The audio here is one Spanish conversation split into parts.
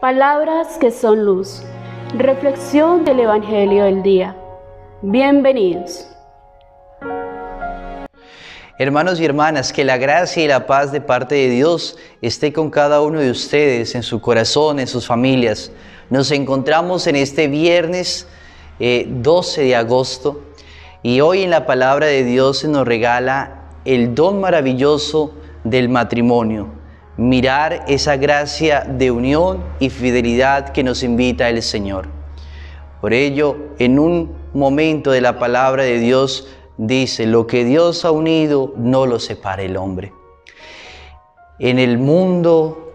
Palabras que son luz. Reflexión del Evangelio del día. Bienvenidos. Hermanos y hermanas, que la gracia y la paz de parte de Dios esté con cada uno de ustedes, en su corazón, en sus familias. Nos encontramos en este viernes 12 eh, de agosto y hoy en la palabra de Dios se nos regala el don maravilloso del matrimonio. Mirar esa gracia de unión y fidelidad que nos invita el Señor. Por ello, en un momento de la palabra de Dios, dice, lo que Dios ha unido no lo separa el hombre. En el mundo,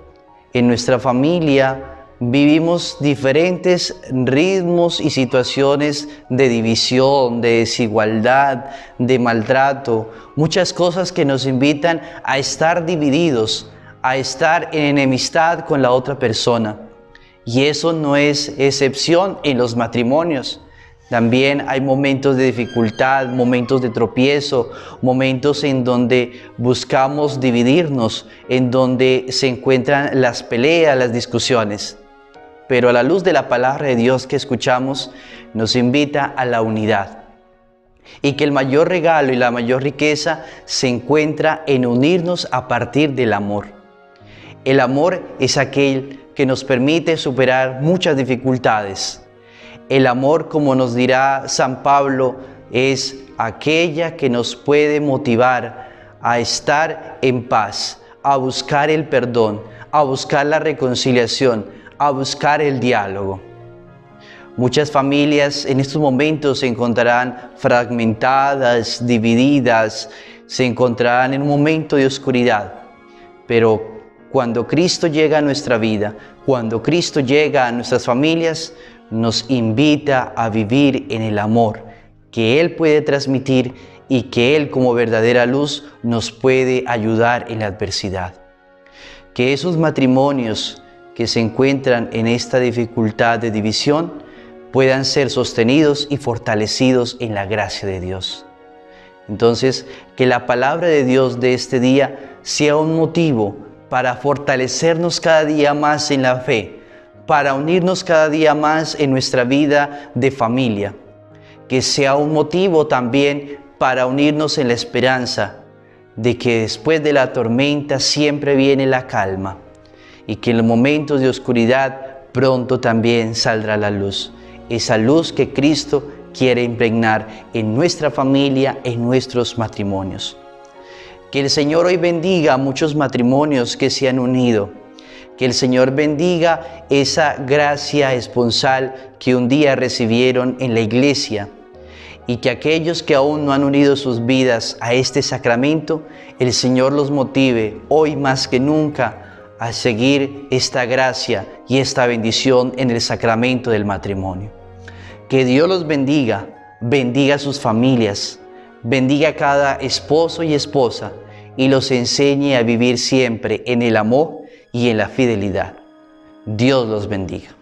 en nuestra familia, vivimos diferentes ritmos y situaciones de división, de desigualdad, de maltrato, muchas cosas que nos invitan a estar divididos, a estar en enemistad con la otra persona. Y eso no es excepción en los matrimonios. También hay momentos de dificultad, momentos de tropiezo, momentos en donde buscamos dividirnos, en donde se encuentran las peleas, las discusiones. Pero a la luz de la palabra de Dios que escuchamos, nos invita a la unidad. Y que el mayor regalo y la mayor riqueza se encuentra en unirnos a partir del amor. El amor es aquel que nos permite superar muchas dificultades el amor, como nos dirá San Pablo, es aquella que nos puede motivar a estar en paz, a buscar el perdón, a buscar la reconciliación, a buscar el diálogo. Muchas familias en estos momentos se encontrarán fragmentadas, divididas, se encontrarán en un momento de oscuridad, pero cuando Cristo llega a nuestra vida, cuando Cristo llega a nuestras familias, nos invita a vivir en el amor que Él puede transmitir y que Él como verdadera luz nos puede ayudar en la adversidad. Que esos matrimonios que se encuentran en esta dificultad de división puedan ser sostenidos y fortalecidos en la gracia de Dios. Entonces, que la palabra de Dios de este día sea un motivo para fortalecernos cada día más en la fe, para unirnos cada día más en nuestra vida de familia. Que sea un motivo también para unirnos en la esperanza de que después de la tormenta siempre viene la calma y que en los momentos de oscuridad pronto también saldrá la luz. Esa luz que Cristo quiere impregnar en nuestra familia, en nuestros matrimonios. Que el Señor hoy bendiga a muchos matrimonios que se han unido que el Señor bendiga esa gracia esponsal que un día recibieron en la iglesia y que aquellos que aún no han unido sus vidas a este sacramento, el Señor los motive hoy más que nunca a seguir esta gracia y esta bendición en el sacramento del matrimonio. Que Dios los bendiga, bendiga a sus familias, bendiga a cada esposo y esposa y los enseñe a vivir siempre en el amor y en la fidelidad. Dios los bendiga.